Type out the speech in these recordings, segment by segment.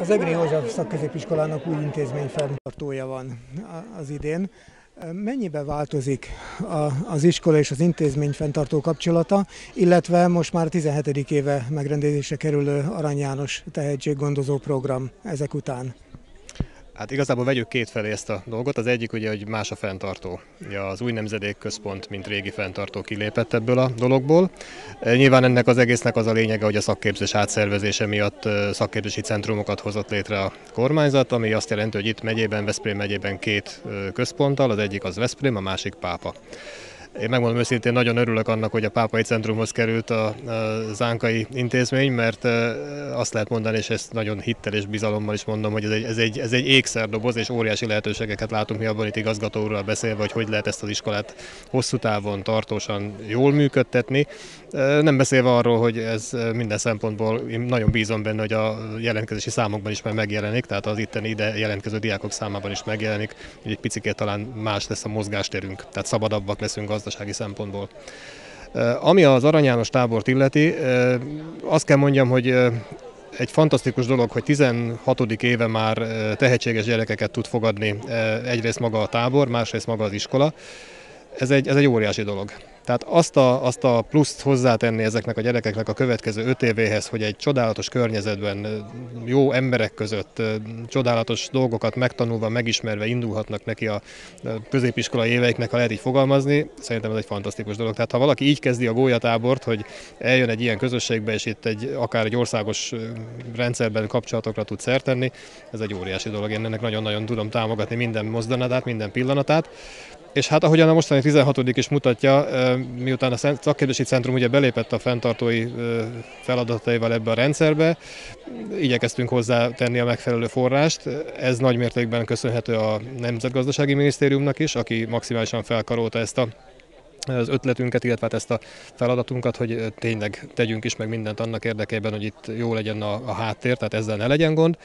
Az Egri József szakközépiskolának új intézmény fenntartója van az idén. Mennyibe változik az iskola és az intézmény fenntartó kapcsolata, illetve most már 17. éve megrendezésre kerülő Arany János tehetséggondozó program ezek után? Hát igazából vegyük két felé ezt a dolgot. Az egyik ugye, hogy más a fenntartó. Az új nemzedék központ, mint régi fenntartó kilépett ebből a dologból. E, nyilván ennek az egésznek az a lényege, hogy a szakképzés átszervezése miatt e, szakképzési centrumokat hozott létre a kormányzat, ami azt jelenti, hogy itt megyében, Veszprém megyében két e, központtal, az egyik az Veszprém, a másik Pápa. Én megmondom őszintén, nagyon örülök annak, hogy a Pápai Centrumhoz került a, Zánkai intézmény, mert azt lehet mondani, és ezt nagyon hittel és bizalommal is mondom, hogy ez egy, ez egy, ez egy ékszerdoboz, és óriási lehetőségeket látunk mi abban itt igazgató úrral beszélve, hogy hogy lehet ezt az iskolát hosszú távon, tartósan jól működtetni. Nem beszélve arról, hogy ez minden szempontból, én nagyon bízom benne, hogy a jelentkezési számokban is már megjelenik, tehát az itteni ide jelentkező diákok számában is megjelenik, hogy egy picit talán más lesz a mozgásterünk, tehát szabadabbak leszünk gazdasági szempontból. Ami az Arany János tábort illeti, azt kell mondjam, hogy egy fantasztikus dolog, hogy 16. éve már tehetséges gyerekeket tud fogadni egyrészt maga a tábor, másrészt maga az iskola. Ez egy, ez egy óriási dolog. Tehát azt a, azt a pluszt hozzátenni ezeknek a gyerekeknek a következő öt évéhez, hogy egy csodálatos környezetben, jó emberek között, csodálatos dolgokat megtanulva, megismerve indulhatnak neki a középiskolai éveiknek, ha lehet így fogalmazni, szerintem ez egy fantasztikus dolog. Tehát ha valaki így kezdi a gólyatábort, hogy eljön egy ilyen közösségbe, és itt egy, akár egy országos rendszerben kapcsolatokra tud szertenni, ez egy óriási dolog. Én ennek nagyon-nagyon tudom támogatni minden mozdanatát, minden pillanatát. És hát ahogyan a mostani 16. is mutatja, miután a szakképzési centrum ugye belépett a fenntartói feladataival ebbe a rendszerbe, igyekeztünk hozzá tenni a megfelelő forrást. Ez nagy mértékben köszönhető a Nemzetgazdasági Minisztériumnak is, aki maximálisan felkarolta ezt a az ötletünket, illetve hát ezt a feladatunkat, hogy tényleg tegyünk is meg mindent annak érdekében, hogy itt jó legyen a, a háttér, tehát ezzel ne legyen gond.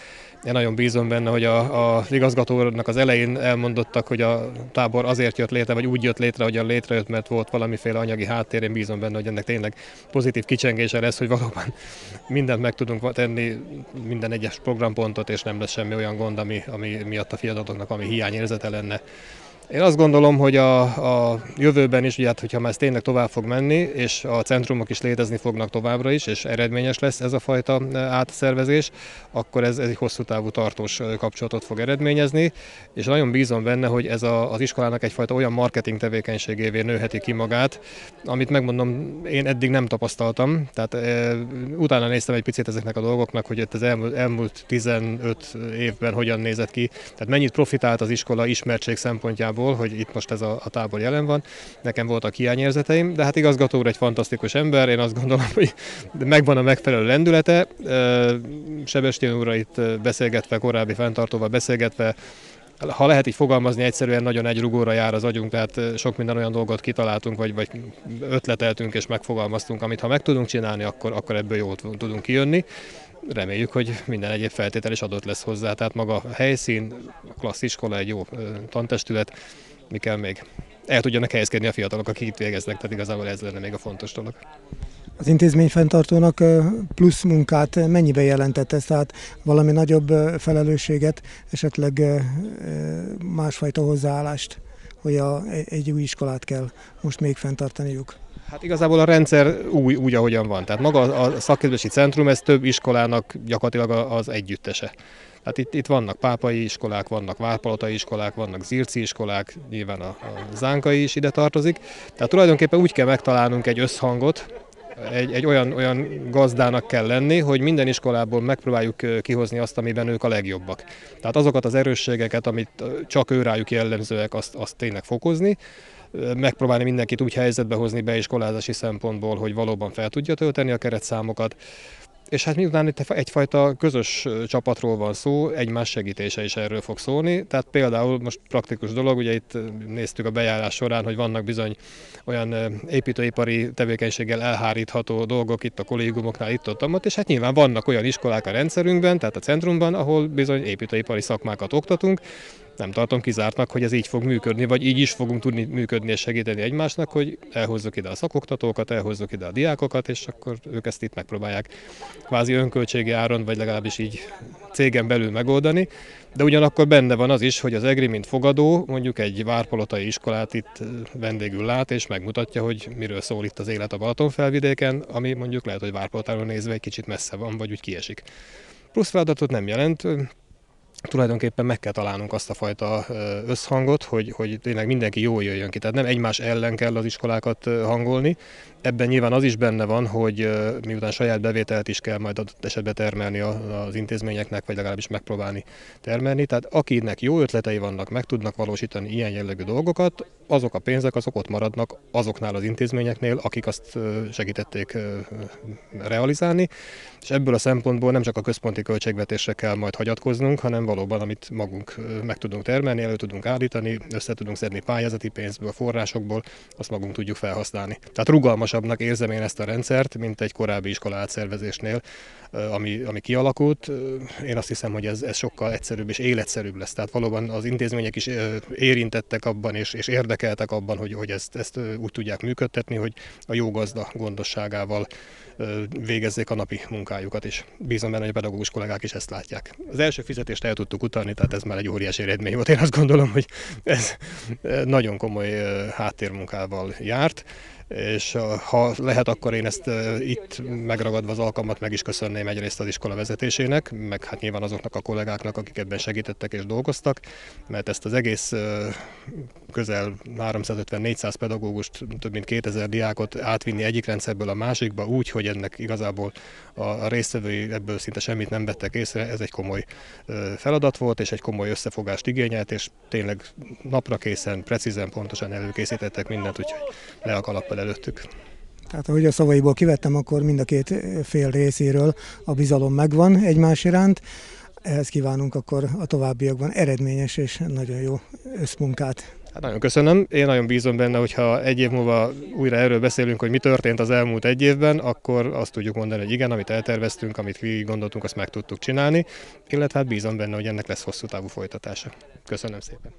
Én nagyon bízom benne, hogy a, a igazgatónak az elején elmondottak, hogy a tábor azért jött létre, vagy úgy jött létre, hogyan létrejött, mert volt valamiféle anyagi háttér. Én bízom benne, hogy ennek tényleg pozitív kicsengése lesz, hogy valóban mindent meg tudunk tenni, minden egyes programpontot, és nem lesz semmi olyan gond, ami, ami miatt a fiataloknak ami hiányérzete lenne. Én azt gondolom, hogy a, a jövőben is, ugye, hát, hogyha már ez tényleg tovább fog menni, és a centrumok is létezni fognak továbbra is, és eredményes lesz ez a fajta e, átszervezés, akkor ez, ez egy hosszú távú tartós e, kapcsolatot fog eredményezni, és nagyon bízom benne, hogy ez a, az iskolának egyfajta olyan marketing tevékenységévé nőheti ki magát, amit megmondom, én eddig nem tapasztaltam, tehát e, utána néztem egy picit ezeknek a dolgoknak, hogy itt az elmúlt, elmúlt 15 évben hogyan nézett ki, tehát mennyit profitált az iskola ismertség szempontjából, szempontból, hogy itt most ez a, a tábor jelen van. Nekem voltak hiányérzeteim, de hát igazgató úr egy fantasztikus ember, én azt gondolom, hogy megvan a megfelelő lendülete. Sebestyén úrra itt beszélgetve, korábbi fenntartóval beszélgetve, ha lehet így fogalmazni, egyszerűen nagyon egy rugóra jár az agyunk, tehát sok minden olyan dolgot kitaláltunk, vagy, vagy ötleteltünk és megfogalmaztunk, amit ha meg tudunk csinálni, akkor, akkor ebből jól tudunk kijönni. Reméljük, hogy minden egyéb feltétel is adott lesz hozzá, tehát maga a helyszín, a klassz iskola, egy jó tantestület, mi kell még? El tudjanak helyezkedni a fiatalok, akik itt végeznek, tehát igazából ez lenne még a fontos dolog. Az intézmény fenntartónak plusz munkát mennyibe jelentett ez? Tehát valami nagyobb felelősséget, esetleg másfajta hozzáállást, hogy a, egy új iskolát kell most még fenntartaniuk? Hát igazából a rendszer új, úgy, ahogyan van. Tehát maga a szakképzési centrum, ez több iskolának gyakorlatilag az együttese. Tehát itt, itt vannak pápai iskolák, vannak várpalotai iskolák, vannak zirci iskolák, nyilván a, a zánkai is ide tartozik. Tehát tulajdonképpen úgy kell megtalálnunk egy összhangot, egy, egy olyan, olyan gazdának kell lenni, hogy minden iskolából megpróbáljuk kihozni azt, amiben ők a legjobbak. Tehát azokat az erősségeket, amit csak őrájuk jellemzőek, azt, azt tényleg fokozni, megpróbálni mindenkit úgy helyzetbe hozni beiskolázási szempontból, hogy valóban fel tudja tölteni a keretszámokat, és hát miután itt egyfajta közös csapatról van szó, egymás segítése is erről fog szólni. Tehát például most praktikus dolog, ugye itt néztük a bejárás során, hogy vannak bizony olyan építőipari tevékenységgel elhárítható dolgok itt a kollégiumoknál, itt ott, ott, és hát nyilván vannak olyan iskolák a rendszerünkben, tehát a centrumban, ahol bizony építőipari szakmákat oktatunk, nem tartom kizártnak, hogy ez így fog működni, vagy így is fogunk tudni működni és segíteni egymásnak, hogy elhozzuk ide a szakoktatókat, elhozzuk ide a diákokat, és akkor ők ezt itt megpróbálják kvázi önköltségi áron, vagy legalábbis így cégen belül megoldani. De ugyanakkor benne van az is, hogy az EGRI, mint fogadó, mondjuk egy várpalotai iskolát itt vendégül lát, és megmutatja, hogy miről szól itt az élet a Balatonfelvidéken, ami mondjuk lehet, hogy várpalotáról nézve egy kicsit messze van, vagy úgy kiesik. Plusz feladatot nem jelent, tulajdonképpen meg kell találnunk azt a fajta összhangot, hogy, hogy tényleg mindenki jól jöjjön ki. Tehát nem egymás ellen kell az iskolákat hangolni. Ebben nyilván az is benne van, hogy miután saját bevételt is kell majd adott esetben termelni az intézményeknek, vagy legalábbis megpróbálni termelni. Tehát akinek jó ötletei vannak, meg tudnak valósítani ilyen jellegű dolgokat, azok a pénzek azok ott maradnak azoknál az intézményeknél, akik azt segítették realizálni, és ebből a szempontból nem csak a központi költségvetésre kell majd hagyatkoznunk, hanem valóban, amit magunk meg tudunk termelni, elő tudunk állítani, össze tudunk szedni pályázati pénzből, forrásokból, azt magunk tudjuk felhasználni. Tehát rugalmasabbnak érzem én ezt a rendszert, mint egy korábbi iskola átszervezésnél, ami, ami kialakult. Én azt hiszem, hogy ez, ez sokkal egyszerűbb és életszerűbb lesz. Tehát valóban az intézmények is érintettek abban és, és érdekeltek abban, hogy, hogy ezt, ezt úgy tudják működtetni, hogy a jó gazda gondosságával végezzék a napi munkájukat is. Bízom benne, hogy a pedagógus kollégák is ezt látják. Az első fizetést el tudtuk utalni, tehát ez már egy óriási eredmény volt. Én azt gondolom, hogy ez nagyon komoly háttérmunkával járt és ha lehet, akkor én ezt itt megragadva az alkalmat meg is köszönném egyrészt az iskola vezetésének, meg hát nyilván azoknak a kollégáknak, akik ebben segítettek és dolgoztak, mert ezt az egész közel 350-400 pedagógust, több mint 2000 diákot átvinni egyik rendszerből a másikba úgy, hogy ennek igazából a résztvevői ebből szinte semmit nem vettek észre, ez egy komoly feladat volt, és egy komoly összefogást igényelt, és tényleg napra készen, precízen, pontosan előkészítettek mindent, úgyhogy le a kalappal előttük. Tehát ahogy a szavaiból kivettem, akkor mind a két fél részéről a bizalom megvan egymás iránt. Ehhez kívánunk akkor a továbbiakban eredményes és nagyon jó összmunkát. Hát nagyon köszönöm. Én nagyon bízom benne, hogy ha egy év múlva újra erről beszélünk, hogy mi történt az elmúlt egy évben, akkor azt tudjuk mondani, hogy igen, amit elterveztünk, amit végig gondoltunk, azt meg tudtuk csinálni, illetve hát bízom benne, hogy ennek lesz hosszú távú folytatása. Köszönöm szépen.